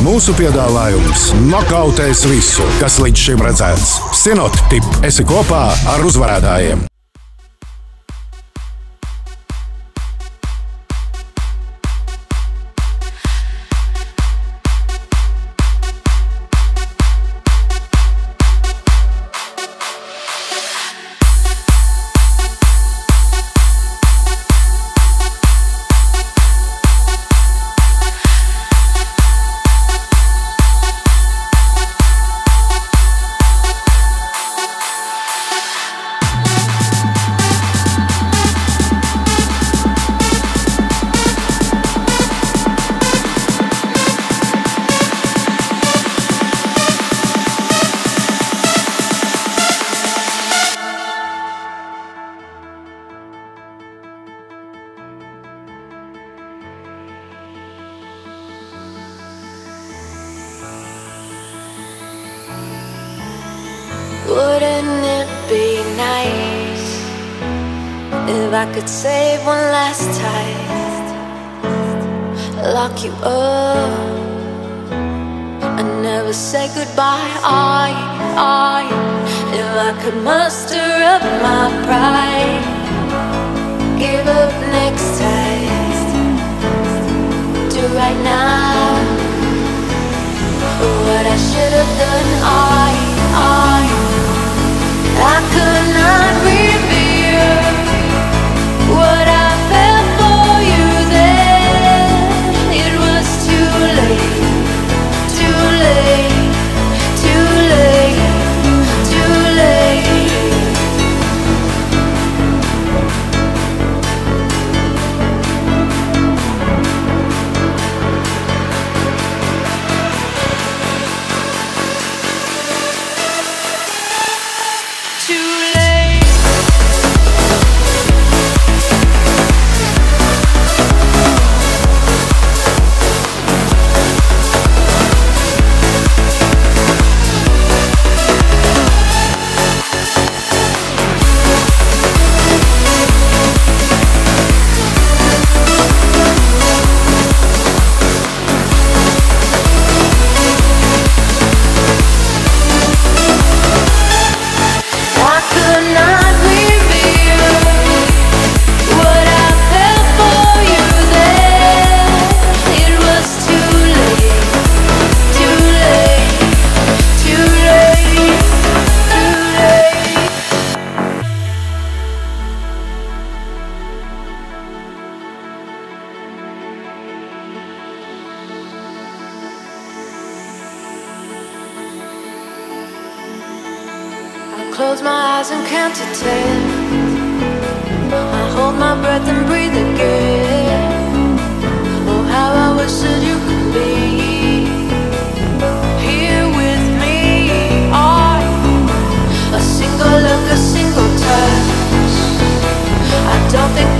Mūsu piedāvājums nokautēs visu, kas līdz šim redzēts. Sinotip, esi kopā ar uzvarētājiem! Wouldn't it be nice if I could save one last time? Lock you up and never say goodbye. I, I, if I could muster up my pride, give up next time. Do right now close my eyes and count to ten. I hold my breath and breathe again. Oh, how I wish that you could be here with me. A single look, a single touch. I don't think.